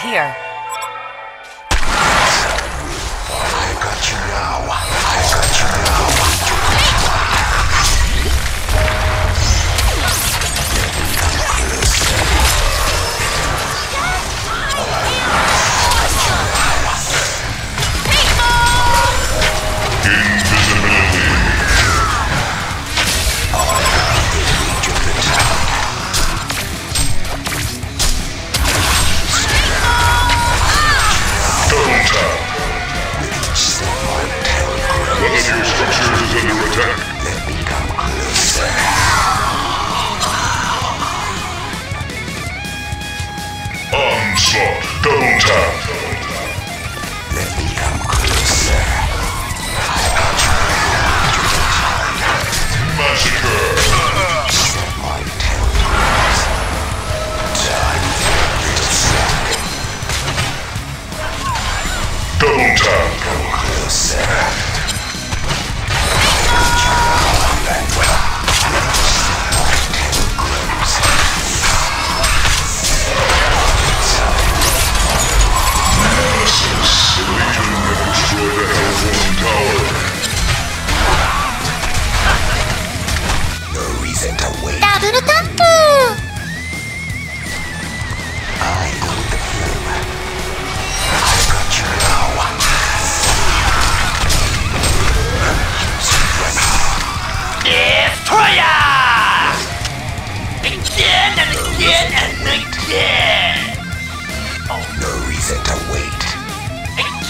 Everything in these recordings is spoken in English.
here. I got you now. I got you now. Double tap. Let me come closer. Massacre. Set my. Time for a little. Double tap. Come closer. Congratulations.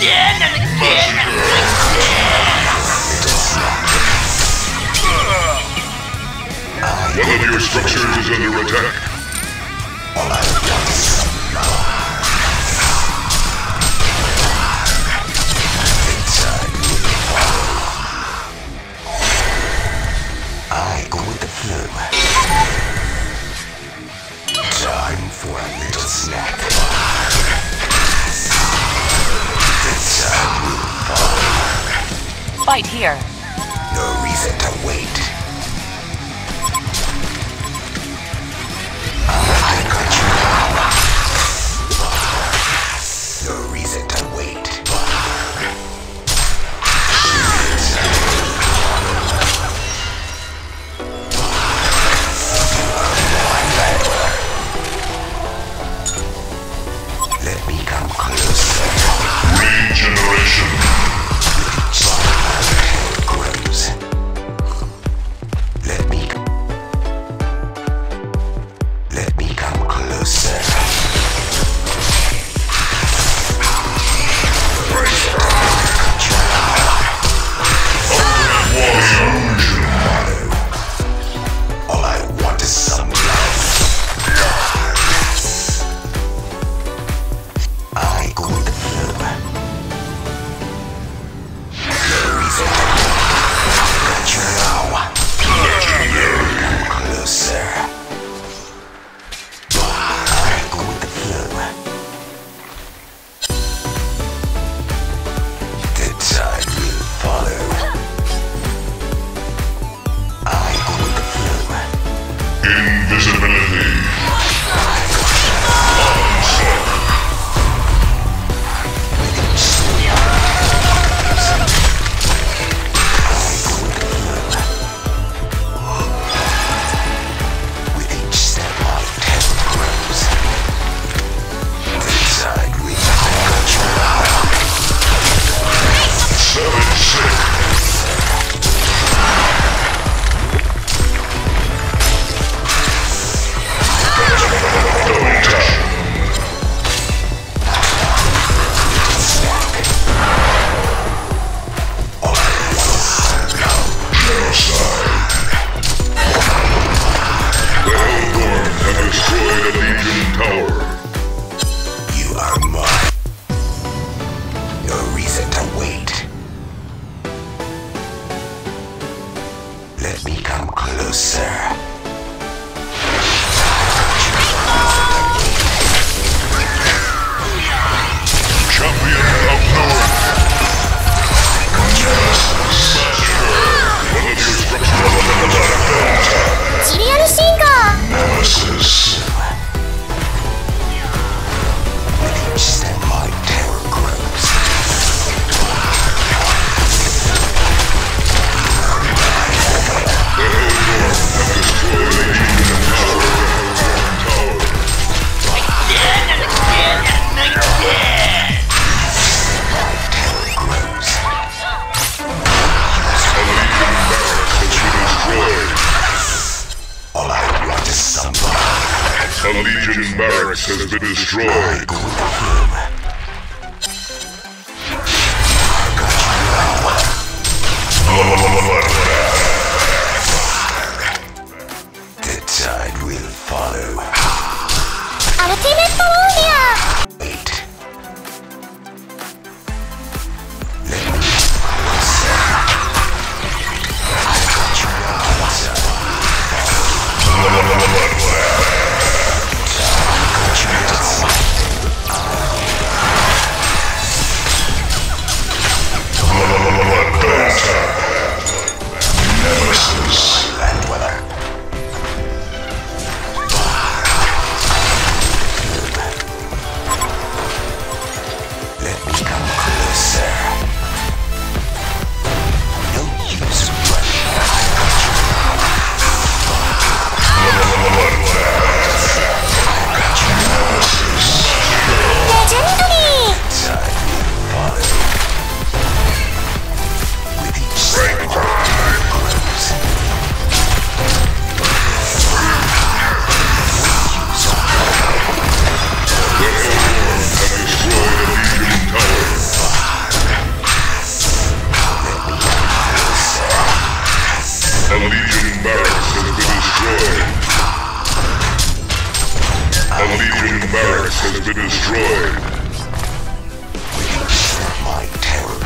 again and again and again! One of your structures is under attack. fight here. has been destroyed. barracks has been destroyed. A Legion barracks has been destroyed. Reassure my terror